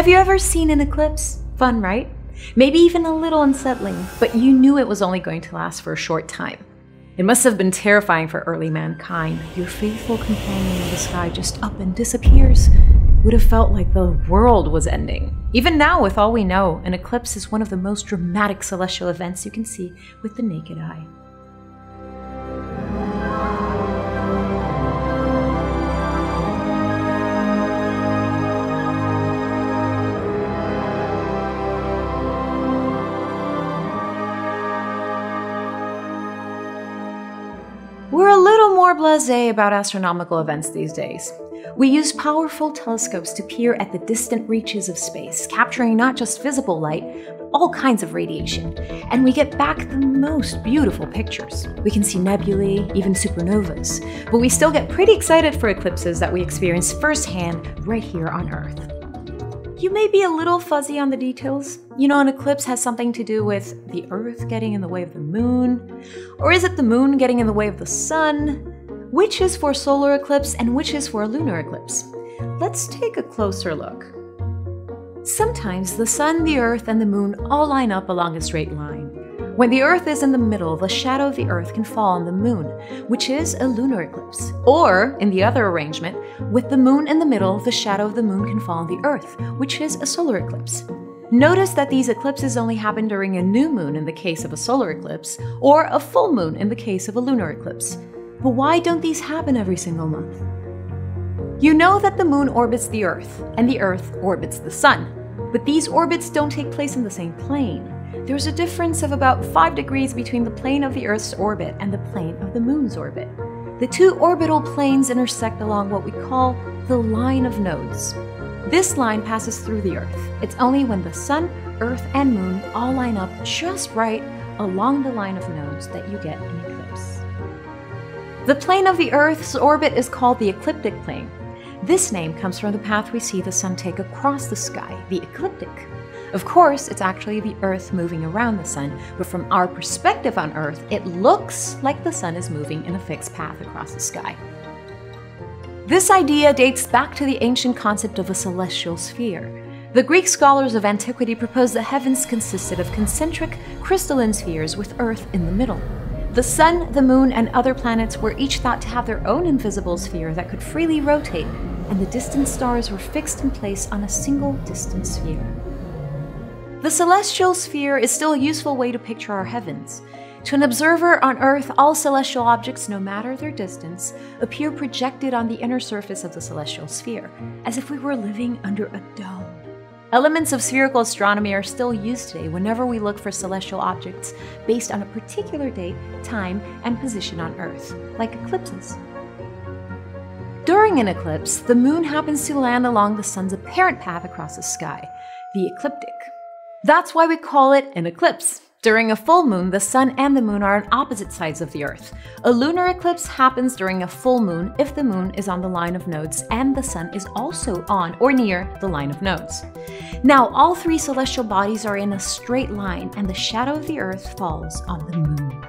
Have you ever seen an eclipse? Fun, right? Maybe even a little unsettling, but you knew it was only going to last for a short time. It must have been terrifying for early mankind. Your faithful companion in the sky just up and disappears. Would have felt like the world was ending. Even now, with all we know, an eclipse is one of the most dramatic celestial events you can see with the naked eye. More blase about astronomical events these days. We use powerful telescopes to peer at the distant reaches of space, capturing not just visible light, but all kinds of radiation. And we get back the most beautiful pictures. We can see nebulae, even supernovas. But we still get pretty excited for eclipses that we experience firsthand right here on Earth. You may be a little fuzzy on the details. You know, an eclipse has something to do with the Earth getting in the way of the moon, or is it the moon getting in the way of the sun? Which is for solar eclipse and which is for a lunar eclipse? Let's take a closer look. Sometimes the sun, the earth, and the moon all line up along a straight line. When the Earth is in the middle, the shadow of the Earth can fall on the Moon, which is a lunar eclipse. Or, in the other arrangement, with the Moon in the middle, the shadow of the Moon can fall on the Earth, which is a solar eclipse. Notice that these eclipses only happen during a new moon in the case of a solar eclipse, or a full moon in the case of a lunar eclipse. But why don't these happen every single month? You know that the moon orbits the Earth, and the Earth orbits the Sun. But these orbits don't take place in the same plane. There's a difference of about 5 degrees between the plane of the Earth's orbit and the plane of the Moon's orbit. The two orbital planes intersect along what we call the line of nodes. This line passes through the Earth. It's only when the Sun, Earth, and Moon all line up just right along the line of nodes that you get. The plane of the Earth's orbit is called the ecliptic plane. This name comes from the path we see the Sun take across the sky, the ecliptic. Of course, it's actually the Earth moving around the Sun, but from our perspective on Earth, it looks like the Sun is moving in a fixed path across the sky. This idea dates back to the ancient concept of a celestial sphere. The Greek scholars of antiquity proposed the heavens consisted of concentric crystalline spheres with Earth in the middle. The Sun, the Moon, and other planets were each thought to have their own invisible sphere that could freely rotate, and the distant stars were fixed in place on a single distant sphere. The celestial sphere is still a useful way to picture our heavens. To an observer on Earth, all celestial objects, no matter their distance, appear projected on the inner surface of the celestial sphere, as if we were living under a dome. Elements of spherical astronomy are still used today whenever we look for celestial objects based on a particular date, time, and position on Earth, like eclipses. During an eclipse, the moon happens to land along the sun's apparent path across the sky, the ecliptic. That's why we call it an eclipse. During a full moon, the sun and the moon are on opposite sides of the Earth. A lunar eclipse happens during a full moon if the moon is on the line of nodes and the sun is also on or near the line of nodes. Now, all three celestial bodies are in a straight line, and the shadow of the Earth falls on the moon.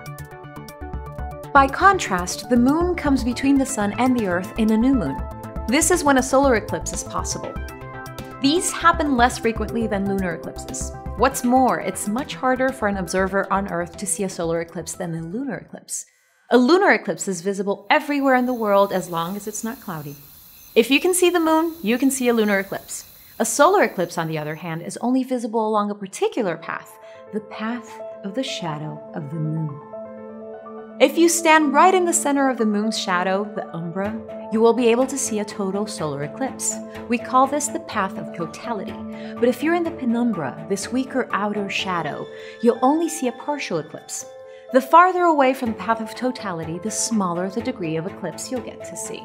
By contrast, the moon comes between the sun and the Earth in a new moon. This is when a solar eclipse is possible. These happen less frequently than lunar eclipses. What's more, it's much harder for an observer on Earth to see a solar eclipse than a lunar eclipse. A lunar eclipse is visible everywhere in the world as long as it's not cloudy. If you can see the moon, you can see a lunar eclipse. A solar eclipse, on the other hand, is only visible along a particular path, the path of the shadow of the moon. If you stand right in the center of the moon's shadow, the umbra, you will be able to see a total solar eclipse. We call this the path of totality. But if you're in the penumbra, this weaker outer shadow, you'll only see a partial eclipse. The farther away from the path of totality, the smaller the degree of eclipse you'll get to see.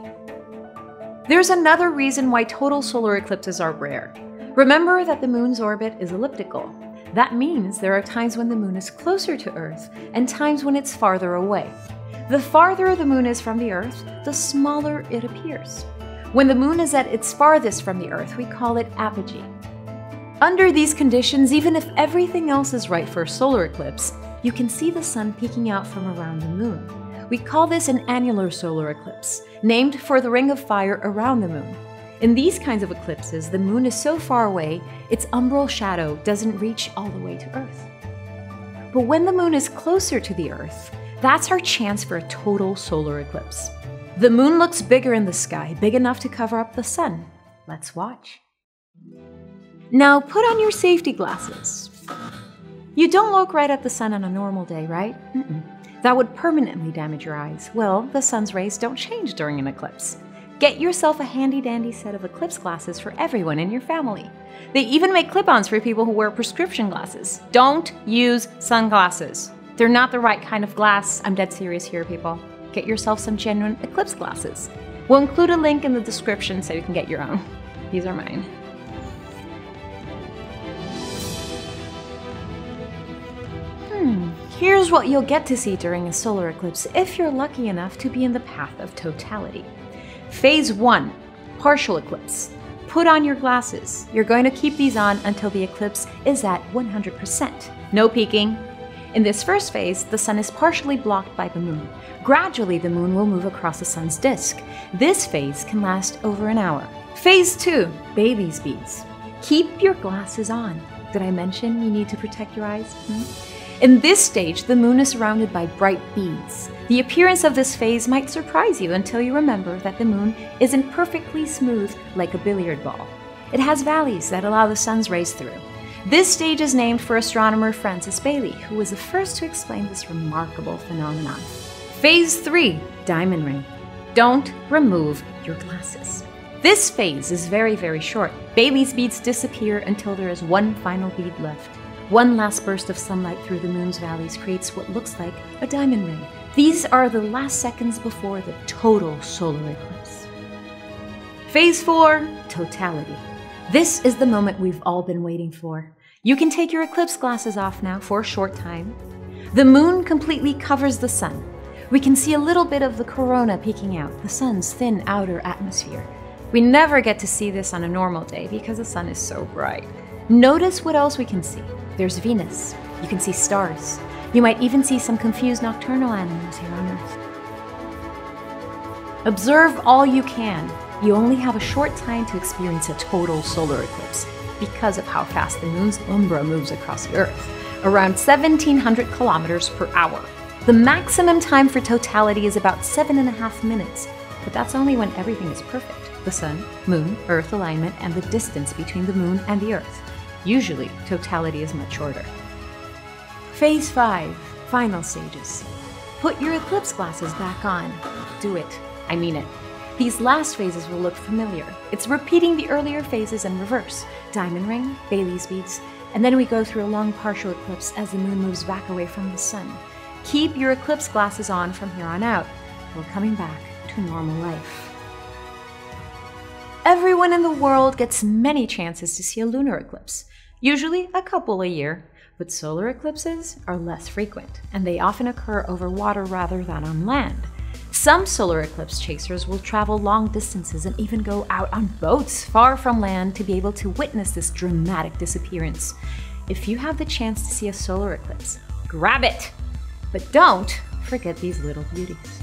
There's another reason why total solar eclipses are rare. Remember that the moon's orbit is elliptical. That means there are times when the moon is closer to Earth and times when it's farther away. The farther the moon is from the Earth, the smaller it appears. When the moon is at its farthest from the Earth, we call it apogee. Under these conditions, even if everything else is right for a solar eclipse, you can see the sun peeking out from around the moon. We call this an annular solar eclipse, named for the ring of fire around the moon. In these kinds of eclipses, the moon is so far away, its umbral shadow doesn't reach all the way to Earth. But when the moon is closer to the Earth, that's our chance for a total solar eclipse. The moon looks bigger in the sky, big enough to cover up the sun. Let's watch. Now put on your safety glasses. You don't look right at the sun on a normal day, right? Mm-mm. That would permanently damage your eyes. Well, the sun's rays don't change during an eclipse. Get yourself a handy dandy set of eclipse glasses for everyone in your family. They even make clip ons for people who wear prescription glasses. Don't use sunglasses. They're not the right kind of glass. I'm dead serious here, people. Get yourself some genuine eclipse glasses. We'll include a link in the description so you can get your own. These are mine. Hmm, here's what you'll get to see during a solar eclipse if you're lucky enough to be in the path of totality. Phase 1 Partial Eclipse. Put on your glasses. You're going to keep these on until the eclipse is at 100%. No peeking. In this first phase, the sun is partially blocked by the moon. Gradually, the moon will move across the sun's disk. This phase can last over an hour. Phase 2 Baily's Beads. Keep your glasses on. Did I mention you need to protect your eyes? Hmm? In this stage, the moon is surrounded by bright beads. The appearance of this phase might surprise you until you remember that the moon isn't perfectly smooth like a billiard ball. It has valleys that allow the sun's rays through. This stage is named for astronomer Francis Baily, who was the first to explain this remarkable phenomenon. Phase 3 Diamond Ring. Don't remove your glasses. This phase is very, very short. Baily's beads disappear until there is one final bead left. One last burst of sunlight through the moon's valleys creates what looks like a diamond ring. These are the last seconds before the total solar eclipse. Phase 4 Totality. This is the moment we've all been waiting for. You can take your eclipse glasses off now for a short time. The moon completely covers the sun. We can see a little bit of the corona peeking out, the sun's thin outer atmosphere. We never get to see this on a normal day because the sun is so bright. Notice what else we can see. There's Venus. You can see stars. You might even see some confused nocturnal animals here on Earth. Observe all you can. You only have a short time to experience a total solar eclipse because of how fast the moon's umbra moves across the Earth, around 1700 kilometers per hour. The maximum time for totality is about seven and a half minutes, but that's only when everything is perfect the sun, moon, earth alignment, and the distance between the moon and the earth. Usually, totality is much shorter. Phase 5 Final Stages. Put your eclipse glasses back on. Do it. I mean it. These last phases will look familiar. It's repeating the earlier phases in reverse diamond ring, Baily's beads, and then we go through a long partial eclipse as the moon moves back away from the sun. Keep your eclipse glasses on from here on out. We're coming back to normal life. Everyone in the world gets many chances to see a lunar eclipse usually a couple a year, but solar eclipses are less frequent, and they often occur over water rather than on land. Some solar eclipse chasers will travel long distances and even go out on boats far from land to be able to witness this dramatic disappearance. If you have the chance to see a solar eclipse, grab it! But don't forget these little beauties.